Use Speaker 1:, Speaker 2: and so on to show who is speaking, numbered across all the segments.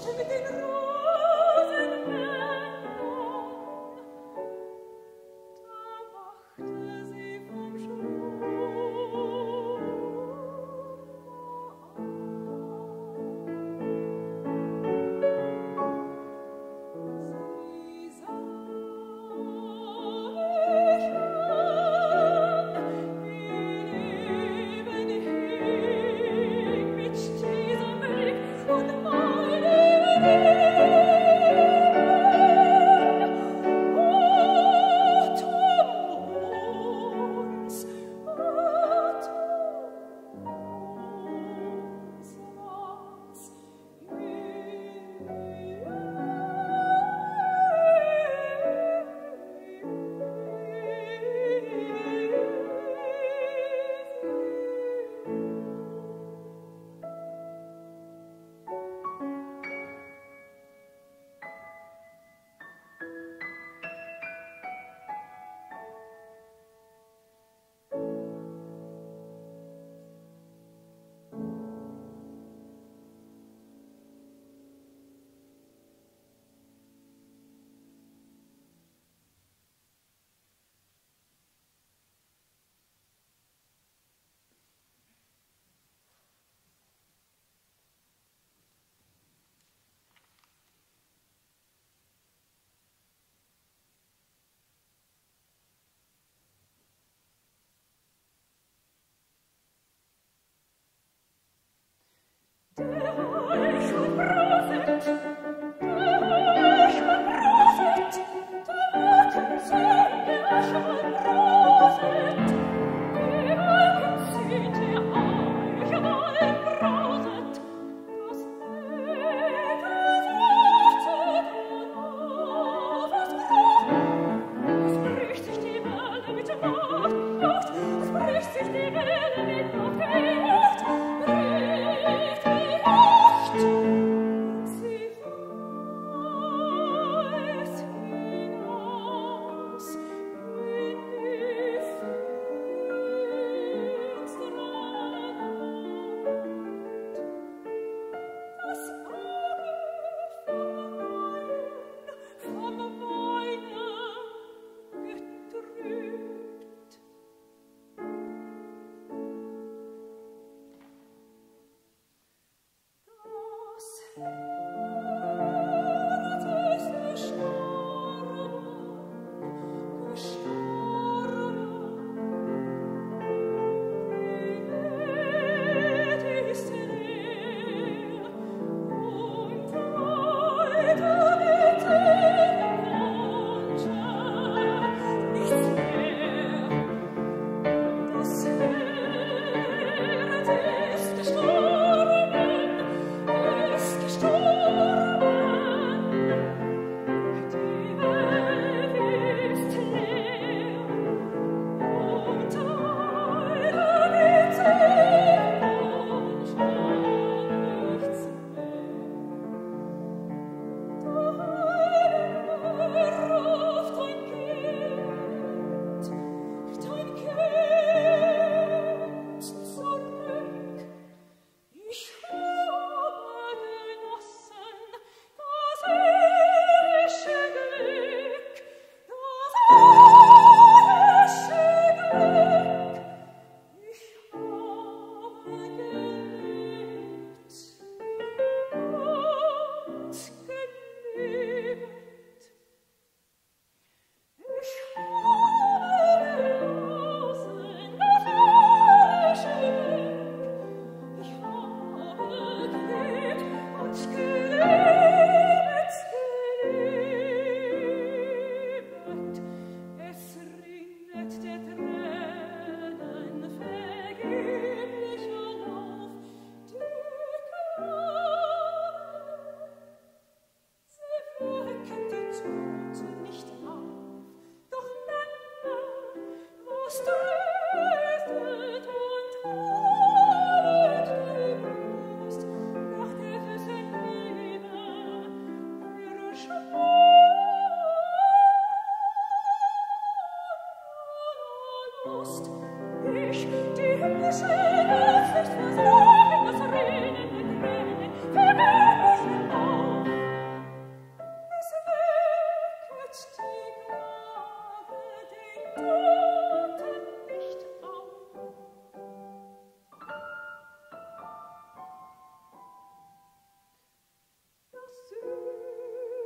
Speaker 1: Thank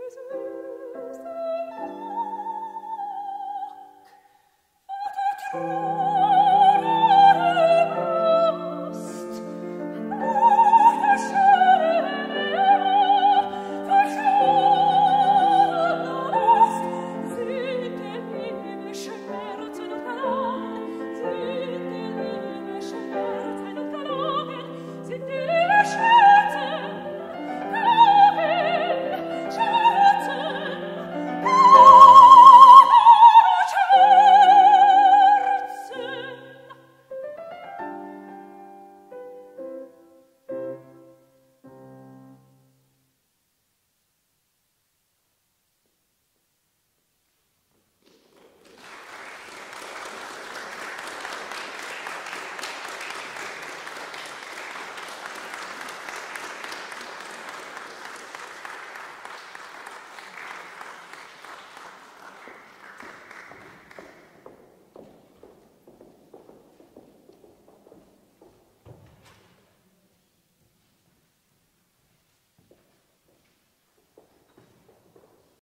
Speaker 1: is